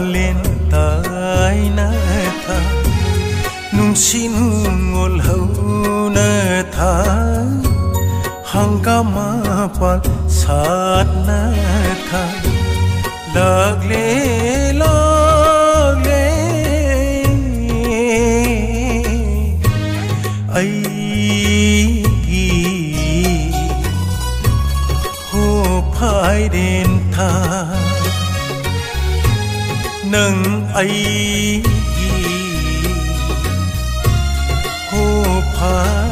Lên tai na tha nung sin ngol hau na tha hangama pal sa na tha lag le lag le ai gi ho phai den tha nâng ai hô phai đền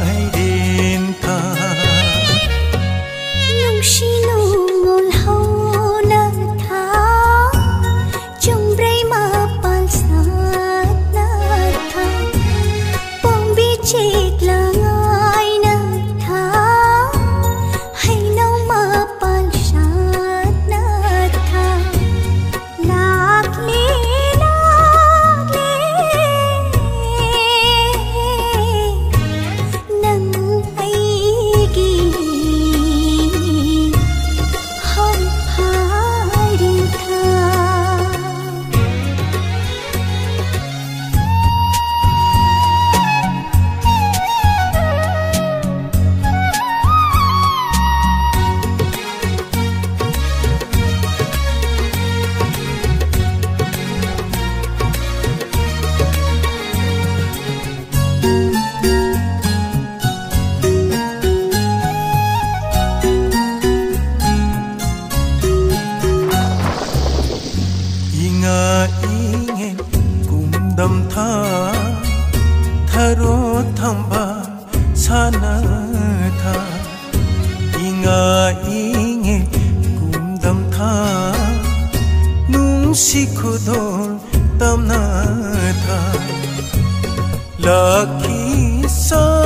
inga ingen kum dam tha. Tharo thamba sana tha. Ngại ingen cùng đầm tha. Nung si khudol tam na tha. Khi sat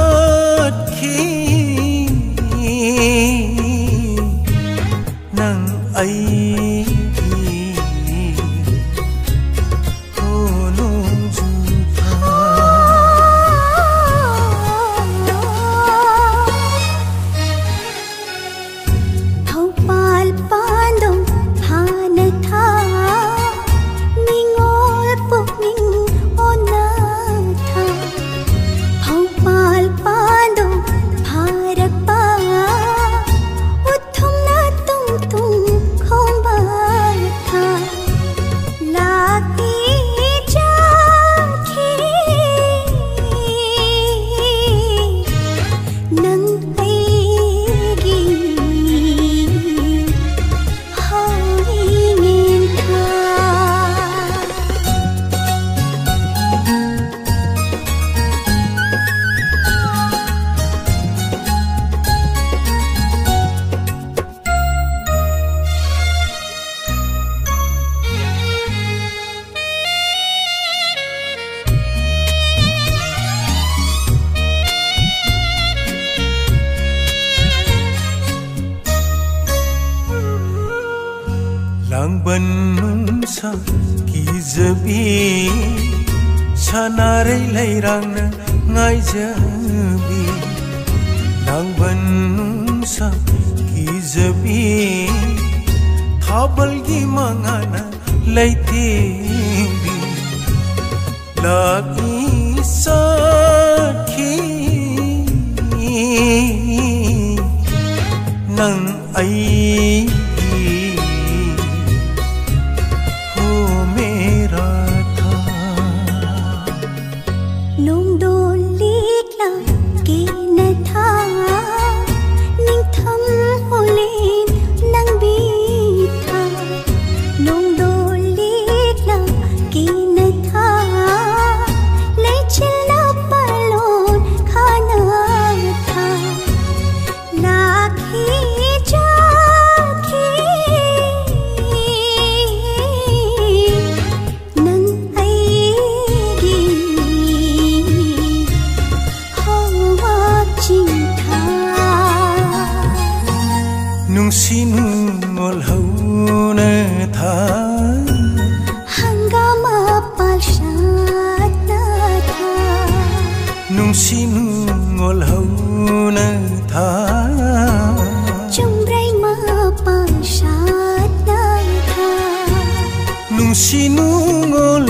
lang ban nung sa ki zabi sana rai lai rang na ngai zabi lang ban nung sa ki zabi thabal gi mangana lấy te bi. Lagi sin ngol hauna tha. Hangama palshata tha. Nung sin ngol hauna tha. Chumbrai ma palshata tha. Nung sin ngol